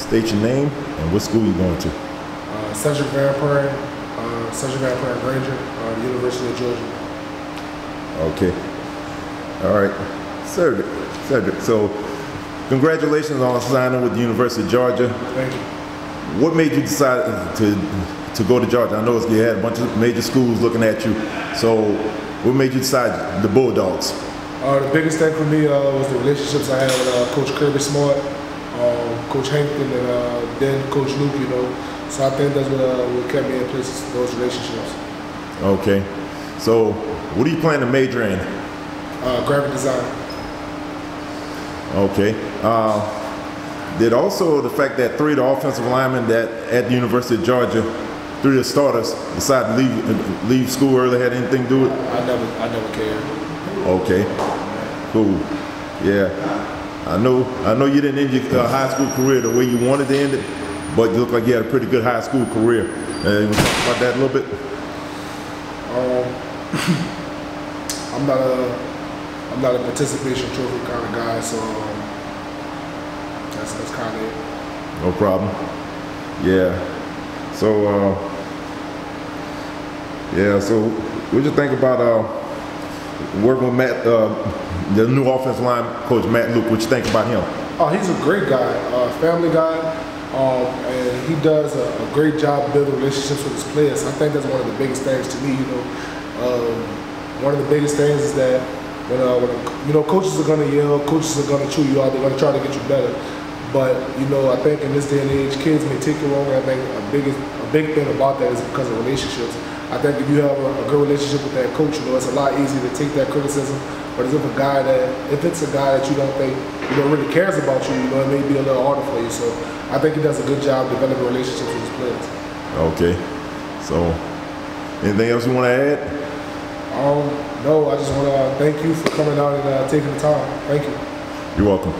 State your name and what school you going to. Uh, Sedrick Van Pran, uh, Sedrick Van Pran Granger, uh, University of Georgia. Okay. All right. Sedrick. Sedrick. So, congratulations on signing with the University of Georgia. Thank you. What made you decide to to go to Georgia? I know you had a bunch of major schools looking at you. So, what made you decide the Bulldogs? Uh, the biggest thing for me uh, was the relationships I had with uh, Coach Kirby Smart, um, Coach Hankton, and uh, then Coach Luke. You know, so I think that's what, uh, what kept me in place. Those relationships. Okay. So, what do you plan to major in? Uh, graphic design. Okay. Uh, did also the fact that three of the offensive linemen that at the University of Georgia, three of the starters, decided to leave leave school early had anything to do with? it? I never, I never cared. Okay. Cool. Yeah. I know. I know you didn't end your uh, high school career the way you wanted to end it, but you look like you had a pretty good high school career. Uh, you want to talk about that a little bit? Um, I'm not a, I'm not a participation trophy kind of guy, so um, that's that's kind of it. No problem. Yeah. So, uh, yeah. So, what you think about uh, working with Matt, uh, the new offensive line coach Matt Luke? What you think about him? Oh, he's a great guy, uh, family guy, um, and he does a, a great job building relationships with his players. I think that's one of the biggest things to me. You know, um, one of the biggest things is that when, uh, when you know coaches are gonna yell, coaches are gonna chew you out, they're gonna try to get you better. But you know, I think in this day and age, kids may take you wrong. I think a biggest, a big thing about that is because of relationships. I think if you have a, a good relationship with that coach, you know, it's a lot easier to take that criticism. But as if a guy that, if it's a guy that you don't think, you know, really cares about you, you know, it may be a little harder for you. So I think he does a good job developing relationships with his players. Okay. So, anything else you want to add? Um, no, I just want to thank you for coming out and uh, taking the time. Thank you. You're welcome.